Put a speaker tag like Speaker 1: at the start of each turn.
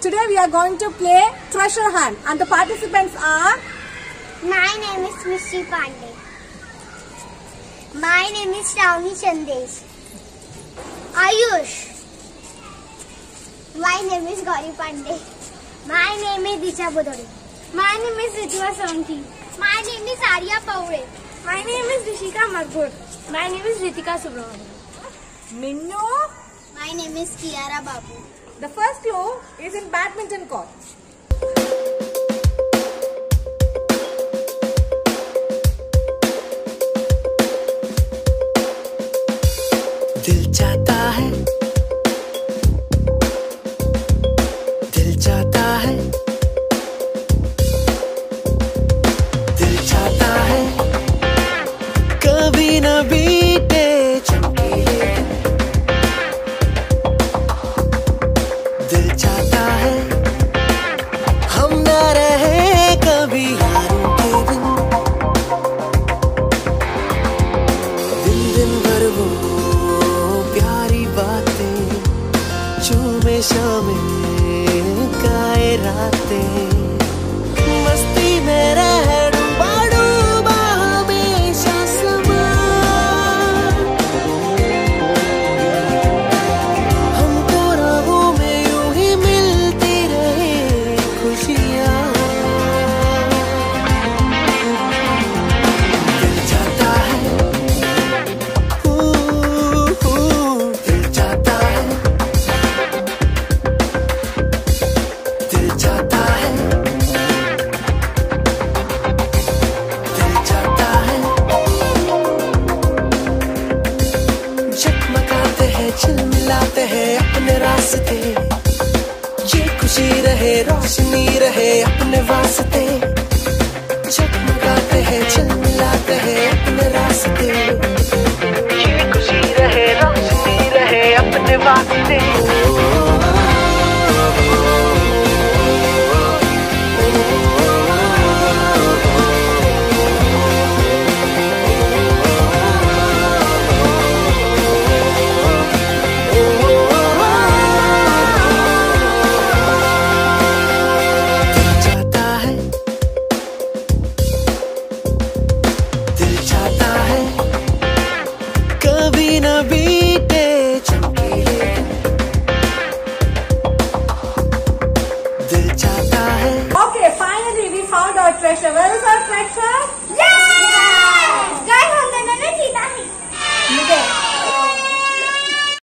Speaker 1: Today we are going to play Treasure Hunt and the participants are
Speaker 2: My name is Mishri Pandey. My name is Ravni Chandesh. Ayush. My name is Gauri Pandey. My name is Disha Budori. My name is Ritva Saunti. My name is Arya Paure. My name is Rishika Margur. My name is Ritika Subramanian.
Speaker 1: Minnu.
Speaker 2: My name is Kiara Babu.
Speaker 1: The first clue is in badminton court.
Speaker 3: दिल चाहता में गाय रातें। झिलमिलाते हैं अपने रास्ते। ये खुशी रहे, रोशनी रहे अपने वास्ते। जगमगाते हैं चल मिलाते हैं अपने रास्ते। ये खुशी रहे, रोशनी रहे अपने वास्ते। شما رو باز